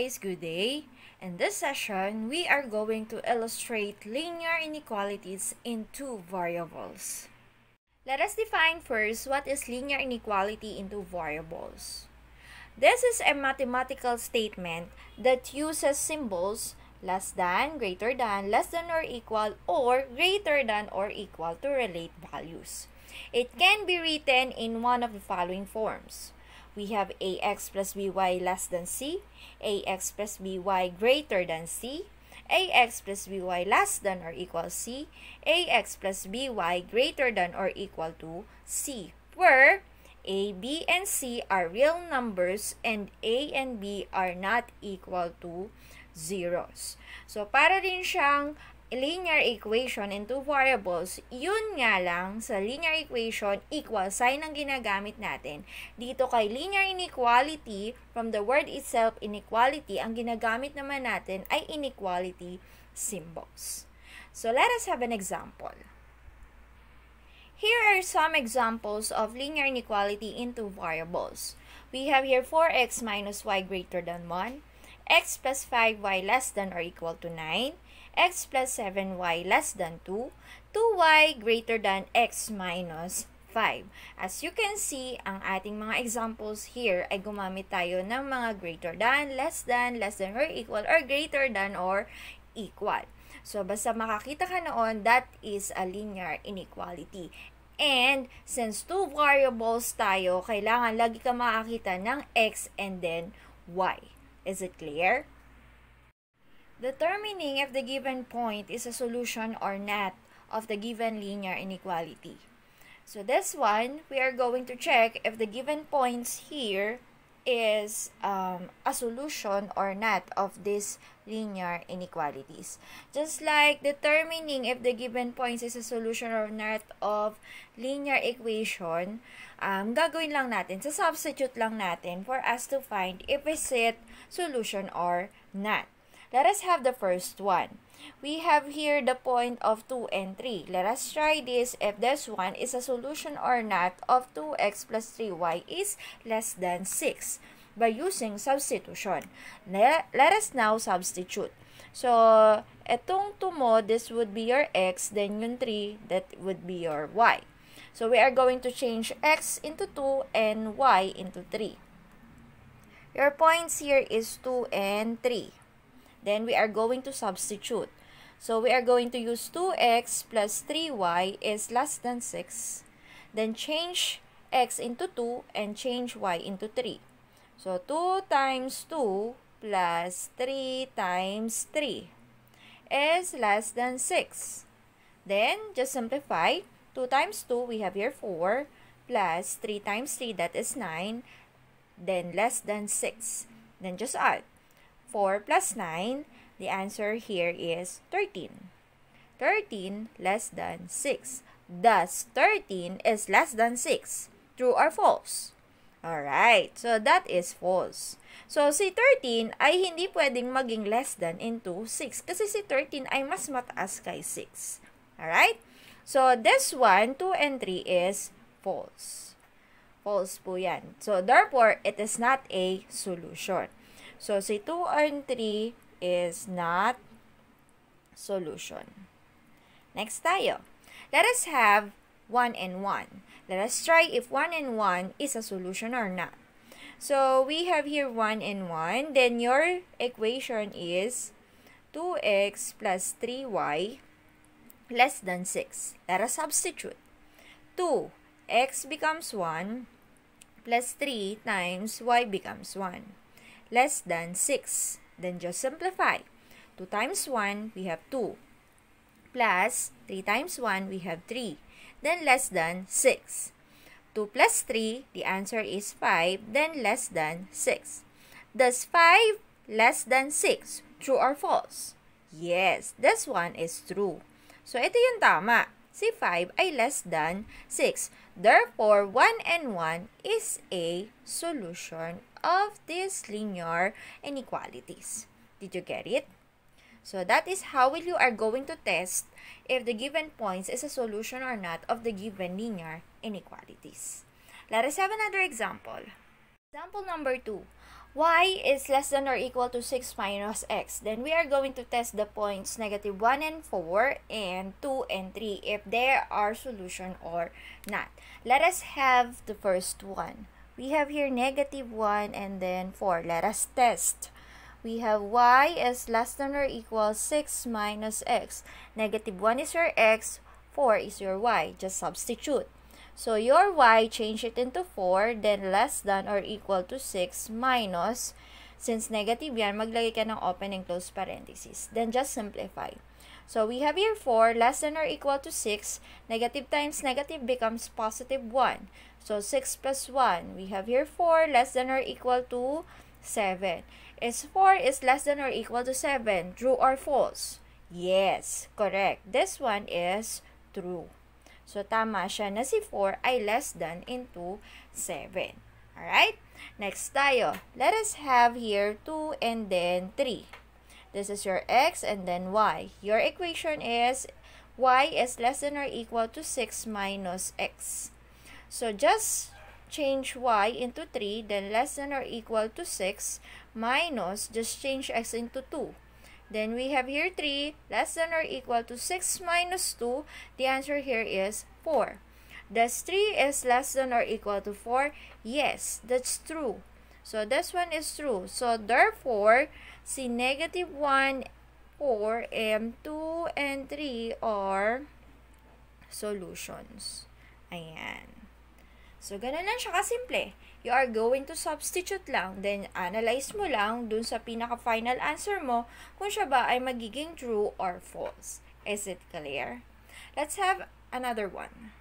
guys, good day. In this session, we are going to illustrate linear inequalities in two variables. Let us define first what is linear inequality in two variables. This is a mathematical statement that uses symbols less than, greater than, less than or equal, or greater than or equal to relate values. It can be written in one of the following forms. We have ax plus by less than c, ax plus by greater than c, ax plus by less than or equal c, ax plus by greater than or equal to c, where a, b, and c are real numbers and a and b are not equal to zeros. So, para din siyang linear equation in two variables, yun nga lang sa linear equation, equal sign ang ginagamit natin. Dito kay linear inequality, from the word itself, inequality, ang ginagamit naman natin ay inequality symbols. So, let us have an example. Here are some examples of linear inequality in two variables. We have here 4x minus y greater than 1, x plus 5y less than or equal to 9, x plus 7y less than 2, 2y greater than x minus 5. As you can see, ang ating mga examples here ay gumamit tayo ng mga greater than, less than, less than or equal, or greater than or equal. So, basta makakita ka noon, that is a linear inequality. And, since two variables tayo, kailangan lagi ka makakita ng x and then y. Is it clear? Determining if the given point is a solution or not of the given linear inequality. So this one, we are going to check if the given points here is um, a solution or not of these linear inequalities. Just like determining if the given points is a solution or not of linear equation, um, gagawin lang natin, sa substitute lang natin for us to find if is it solution or not. Let us have the first one. We have here the point of 2 and 3. Let us try this if this one is a solution or not of 2x plus 3y is less than 6 by using substitution. Let, us now substitute. So, etong 2 mo, this would be your x, then yung 3, that would be your y. So, we are going to change x into 2 and y into 3. Your points here is 2 and 3. Then, we are going to substitute. So, we are going to use 2x plus 3y is less than 6. Then, change x into 2 and change y into 3. So, 2 times 2 plus 3 times 3 is less than 6. Then, just simplify. 2 times 2, we have here 4, plus 3 times 3, that is 9, then less than 6. Then, just add. 4 plus 9, the answer here is 13. 13 less than 6. Thus, 13 is less than 6. True or false? Alright, so that is false. So, si 13 ay hindi pwedeng maging less than into 6 kasi si 13 ay mas mataas kay 6. Alright? So, this one, 2 and 3 is false. False po yan. So, therefore, it is not a solution. So, si 2 and 3 is not solution. Next tayo. Let us have 1 and 1. Let us try if 1 and 1 is a solution or not. So, we have here 1 and 1. Then, your equation is 2x plus 3y less than 6. Let us substitute. 2, x becomes 1 plus 3 times y becomes 1 less than 6. Then just simplify. 2 times 1, we have 2. Plus 3 times 1, we have 3. Then less than 6. 2 plus 3, the answer is 5, then less than 6. Does 5 less than 6? True or false? Yes, this one is true. So, ito yung tama. Si 5 ay less than 6. Therefore, 1 and 1 is a solution of these linear inequalities. Did you get it? So, that is how you are going to test if the given points is a solution or not of the given linear inequalities. Let us have another example. Example number 2. Y is less than or equal to 6 minus x, then we are going to test the points negative 1 and 4 and 2 and 3 if there are solution or not. Let us have the first one. We have here negative 1 and then 4. Let us test. We have y is less than or equal 6 minus x. Negative 1 is your x, 4 is your y. Just substitute. So, your y, change it into 4, then less than or equal to 6 minus, since negative yan, maglagay ka ng open and close parenthesis. Then, just simplify. So, we have here 4, less than or equal to 6. Negative times negative becomes positive 1. So, 6 plus 1. We have here 4, less than or equal to 7. Is 4 is less than or equal to 7? True or false? Yes, correct. This one is true. So, tama siya na si 4 ay less than into 7. Alright? Next tayo. Let us have here 2 and then 3. This is your x and then y. Your equation is y is less than or equal to 6 minus x. So, just change y into 3, then less than or equal to 6, minus, just change x into 2. Then we have here 3 less than or equal to 6 minus 2. The answer here is 4. Does 3 is less than or equal to 4? Yes, that's true. So this one is true. So therefore, si negative 1, 4, and 2, and 3 are solutions. Ayan. So, ganun lang siya kasimple. You are going to substitute lang, then analyze mo lang dun sa pinaka-final answer mo kung siya ba ay magiging true or false. Is it clear? Let's have another one.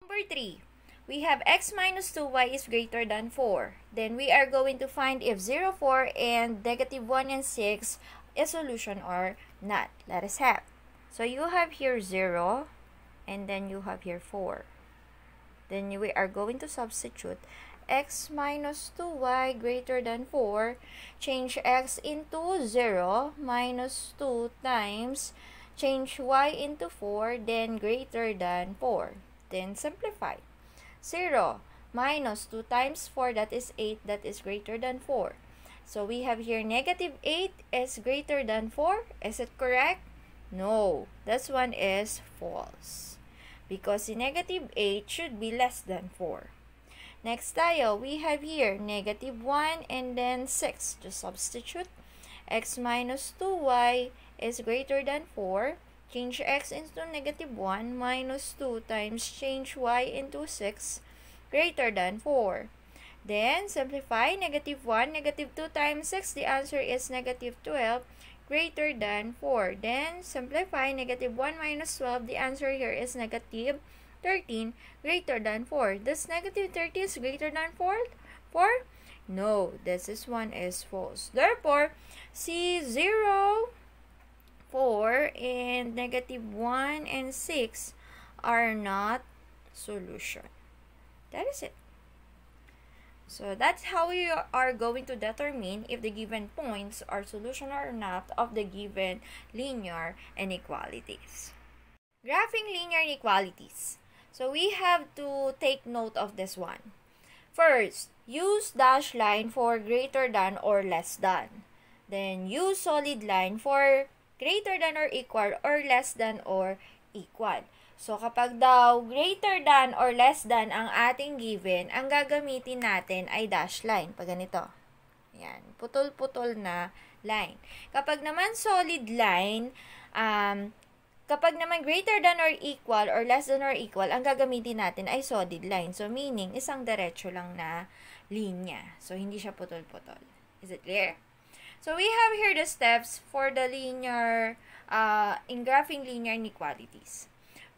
Number 3. We have x minus 2y is greater than 4. Then we are going to find if 0, 4, and negative 1 and 6 is solution or not. Let us have. So you have here 0, and then you have here 4. Then we are going to substitute x minus 2y greater than 4. Change x into 0 minus 2 times change y into 4 then greater than 4. Then simplify. 0 minus 2 times 4 that is 8 that is greater than 4. So we have here negative 8 is greater than 4. Is it correct? No. This one is false because the negative 8 should be less than 4. Next tayo, we have here negative 1 and then 6. Just substitute. x minus 2y is greater than 4. Change x into negative 1 minus 2 times change y into 6 greater than 4. Then, simplify negative 1, negative 2 times 6. The answer is negative 12 greater than 4. Then, simplify negative 1 minus 12. The answer here is negative 13 greater than 4. Does negative 13 is greater than 4? 4? No, this is one is false. Therefore, C 0, 4, and negative 1 and 6 are not solution. That is it. So that's how we are going to determine if the given points are solution or not of the given linear inequalities. Graphing linear inequalities. So we have to take note of this one. First, use dash line for greater than or less than. Then use solid line for greater than or equal or less than or equal. So, kapag daw greater than or less than ang ating given, ang gagamitin natin ay dash line. Pag ganito. Yan. Putol-putol na line. Kapag naman solid line, um, kapag naman greater than or equal or less than or equal, ang gagamitin natin ay solid line. So, meaning, isang diretso lang na linya. So, hindi siya putol-putol. Is it clear? So, we have here the steps for the linear, uh, in graphing linear inequalities.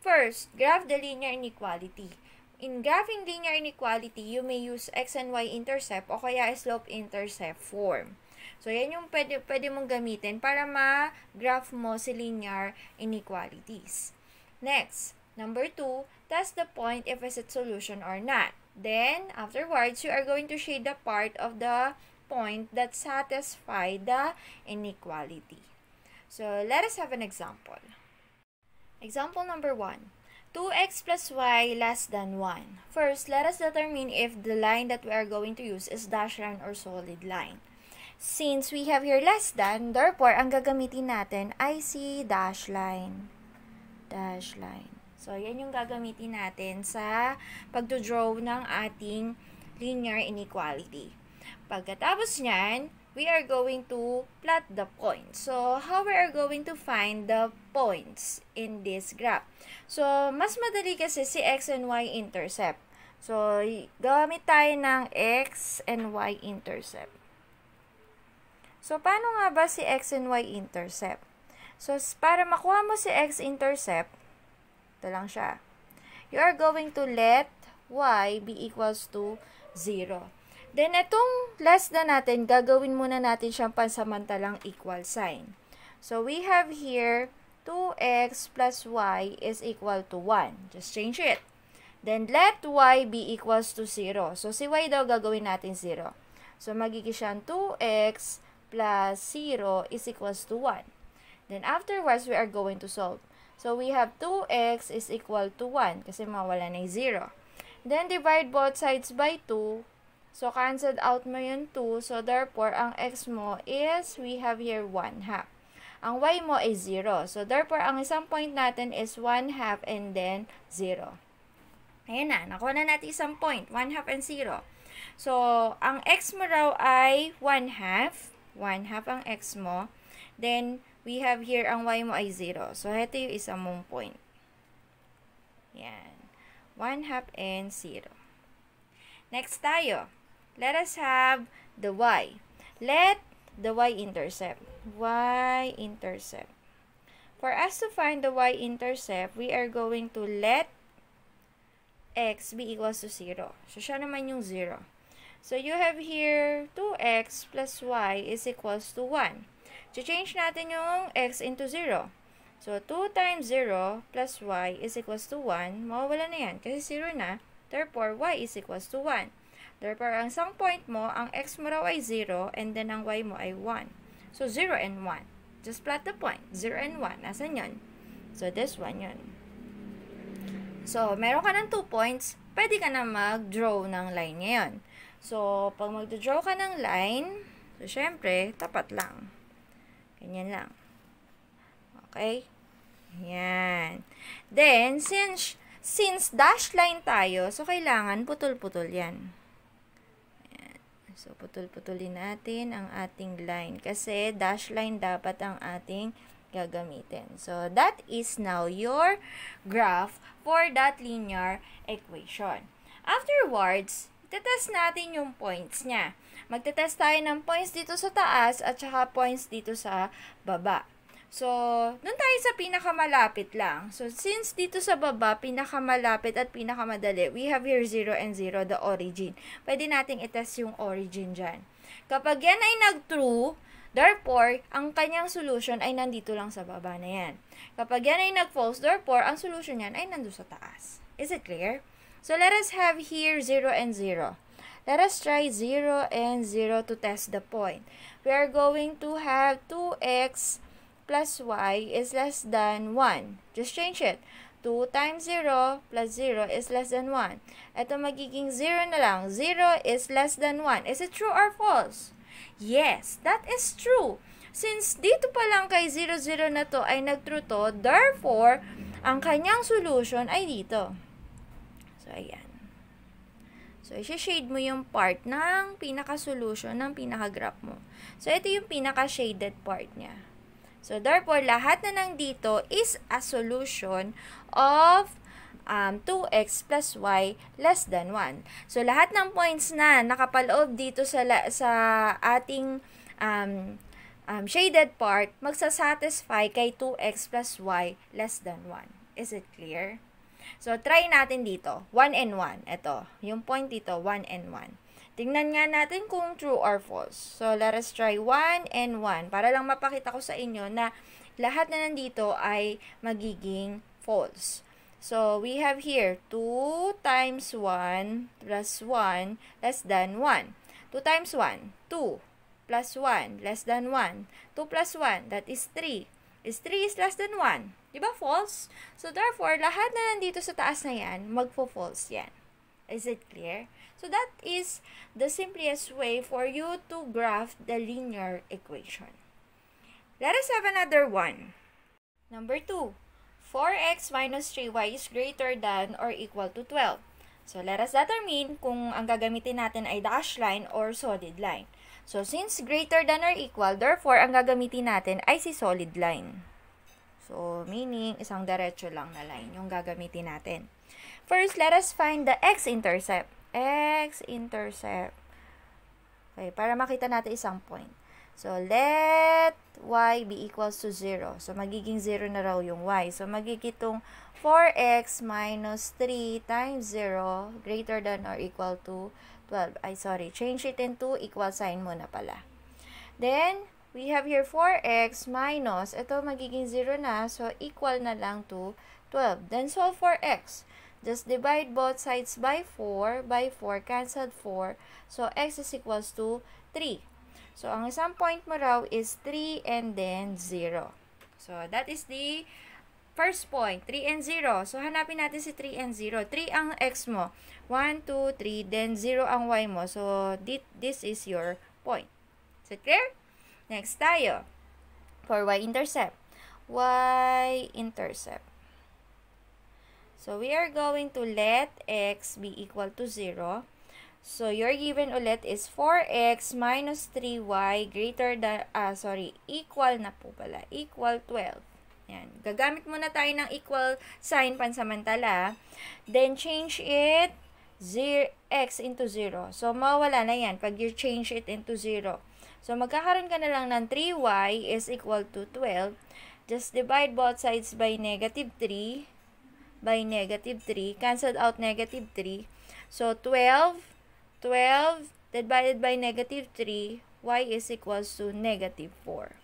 First, graph the linear inequality. In graphing linear inequality, you may use x and y intercept o kaya slope-intercept form. So, yan yung pwede, pwede mong gamitin para ma-graph mo si linear inequalities. Next, number two, test the point if it's a solution or not. Then, afterwards, you are going to shade the part of the point that satisfy the inequality. So, let us have an example. Example number 1. 2x plus y less than 1. First, let us determine if the line that we are going to use is dash line or solid line. Since we have here less than, therefore, ang gagamitin natin ay si dash line. Dash line. So, yan yung gagamitin natin sa pagdodraw ng ating linear inequality. Pagkatapos niyan, we are going to plot the points. So, how we are going to find the points in this graph? So, mas madali kasi si x and y intercept. So, gamit tayo ng x and y intercept. So, paano nga ba si x and y intercept? So, para makuha mo si x-intercept, ito lang siya. You are going to let y be equals to 0. Then, itong less than natin, gagawin muna natin siyang pansamantalang equal sign. So, we have here 2x plus y is equal to 1. Just change it. Then, let y be equals to 0. So, si y daw gagawin natin 0. So, magiging siyang 2x plus 0 is equals to 1. Then afterwards, we are going to solve. So we have 2x is equal to 1 kasi mawala na yung 0. Then divide both sides by 2. So canceled out mo yung 2. So therefore, ang x mo is, we have here 1 half. Ang y mo is 0. So therefore, ang isang point natin is 1 half and then 0. Ayan na, nakuha na natin isang point, 1 half and 0. So, ang x mo raw ay 1 half. 1 half ang x mo. Then, we have here ang y mo ay 0. So, ito yung isa mong point. Yan. 1 half and 0. Next tayo. Let us have the y. Let the y-intercept. Y-intercept. For us to find the y-intercept, we are going to let x be equals to 0. So, siya naman yung 0. So, you have here 2x plus y is equals to 1. change natin yung x into 0. So, 2 times 0 plus y is equals to 1. Mawawala na yan kasi 0 na. Therefore, y is equals to 1. Therefore, ang isang point mo, ang x mo raw ay 0 and then ang y mo ay 1. So, 0 and 1. Just plot the point. 0 and 1. Nasaan yun? So, this one yun. So, meron ka ng 2 points, pwede ka na mag-draw ng line ngayon. So, pag magdo-draw ka ng line, so, syempre, tapat lang. Ganyan lang. Okay? Yan. Then, since, since dash line tayo, so, kailangan putol-putol yan. Ayan. So, putol-putulin natin ang ating line. Kasi, dash line dapat ang ating gagamitin. So, that is now your graph for that linear equation. Afterwards, Itetest natin yung points niya. Magtetest tayo ng points dito sa taas at saka points dito sa baba. So, doon tayo sa pinakamalapit lang. So, since dito sa baba, pinakamalapit at pinakamadali, we have here 0 and 0, the origin. Pwede nating itest yung origin dyan. Kapag yan ay nag-true, therefore, ang kanyang solution ay nandito lang sa baba na yan. Kapag yan ay nag-false, therefore, ang solution yan ay nandito sa taas. Is it clear? So let us have here 0 and 0. Let us try 0 and 0 to test the point. We are going to have 2x plus y is less than 1. Just change it. 2 times 0 plus 0 is less than 1. Ito magiging 0 na lang. 0 is less than 1. Is it true or false? Yes, that is true. Since dito pa lang kay 0, 0 na to ay nag-true to, therefore, ang kanyang solution ay dito. Ayan. So, i-shade mo yung part ng pinaka-solution ng pinaka-graph mo. So, ito yung pinaka-shaded part niya. So, therefore, lahat na nang dito is a solution of um, 2x plus y less than 1. So, lahat ng points na nakapaloob dito sa, sa ating um, um, shaded part, magsasatisfy kay 2x plus y less than 1. Is it clear? So, try natin dito. 1 and 1. Ito. Yung point dito, 1 and 1. Tingnan nga natin kung true or false. So, let us try 1 and 1. Para lang mapakita ko sa inyo na lahat na nandito ay magiging false. So, we have here 2 times 1 plus 1 less than 1. 2 times 1, 2 plus 1 less than 1. 2 plus 1, that is 3. Is 3 is less than 1? Di ba false? So, therefore, lahat na nandito sa taas na yan, magpo-false yan. Is it clear? So, that is the simplest way for you to graph the linear equation. Let us have another one. Number 2. 4x minus 3y is greater than or equal to 12. So, let us determine kung ang gagamitin natin ay dash line or solid line. So, since greater than or equal, therefore, ang gagamitin natin ay si solid line. So, meaning, isang diretso lang na line yung gagamitin natin. First, let us find the x-intercept. X-intercept. Okay, para makita natin isang point. So, let y be equals to 0. So, magiging 0 na raw yung y. So, magiging 4x minus 3 times 0 greater than or equal to 12. Ay, sorry. Change it into equal sign muna pala. Then, we have here 4x minus, ito magiging 0 na, so equal na lang to 12. Then, solve for x. Just divide both sides by 4. By 4, cancelled 4. So, x is equals to 3. So, ang isang point mo raw is 3 and then 0. So, that is the first point, 3 and 0. So, hanapin natin si 3 and 0. 3 ang x mo. 1, 2, 3, then 0 ang y mo. So, this is your point. Is it clear? Next tayo. For y-intercept. Y-intercept. So, we are going to let x be equal to 0. So, your given ulit is 4x minus 3y greater than, ah, sorry, equal na po pala, equal 12. Yan. Gagamit muna tayo ng equal sign pansamantala. Then, change it 0, x into 0. So, mawala na yan pag you change it into 0. So, magkakaroon ka na lang ng 3y is equal to 12. Just divide both sides by negative 3 by negative 3. Cancel out negative 3. So, 12 12 divided by negative 3, y is equals to negative 4.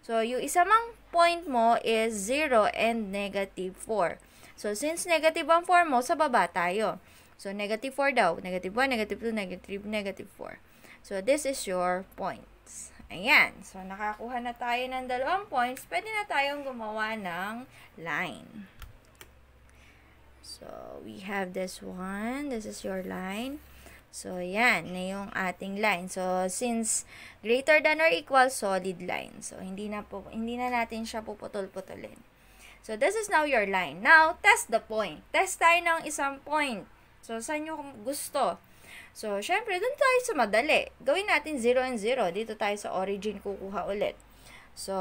So, yung isa mang point mo is 0 and negative 4. So, since negative ang 4 mo, sa baba tayo. So, negative 4 daw. Negative 1, negative 2, negative, negative 4. So, this is your points. Ayan. So, nakakuha na tayo ng dalawang points. Pwede na tayong gumawa ng line. So, we have this one. This is your line. So, yan na yung ating line. So, since greater than or equal, solid line. So, hindi na, po, hindi na natin siya puputol-putulin. So, this is now your line. Now, test the point. Test tayo ng isang point. So, saan nyo gusto? So, syempre, dun tayo sa madali. Gawin natin 0 and 0. Dito tayo sa origin kukuha ulit. So,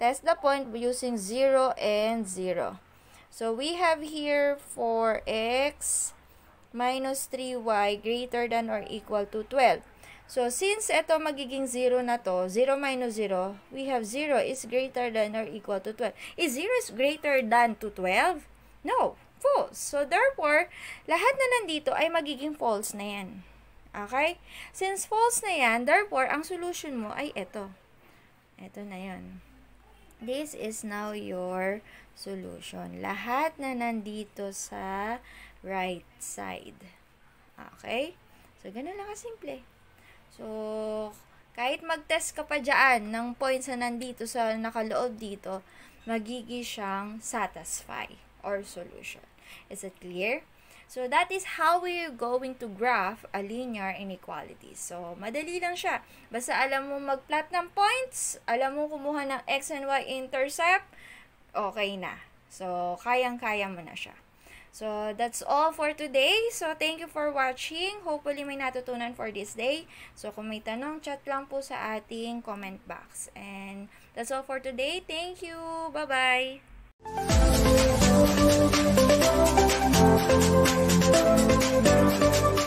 test the point using 0 and 0. So, we have here for x minus 3y greater than or equal to 12. So, since ito magiging 0 na to, 0 minus 0, we have 0 is greater than or equal to 12. Is 0 is greater than to 12? No, false. So, therefore, lahat na nandito ay magiging false na yan. Okay? Since false na yan, therefore, ang solution mo ay ito. Ito na yan. This is now your solution. Lahat na nandito sa right side. Okay? So, ganun lang kasimple. So, kahit mag-test ka pa dyan ng points na nandito sa nakaloob dito, magiging siyang satisfy or solution. Is it clear? So, that is how we're going to graph a linear inequality. So, madali lang siya. Basta alam mo mag-plot ng points, alam mo kumuha ng x and y intercept, okay na. So, kayang-kaya mo na siya. So, that's all for today. So, thank you for watching. Hopefully, may natutunan for this day. So, kung may tanong, chat lang po sa ating comment box. And that's all for today. Thank you. Bye-bye. Thank you.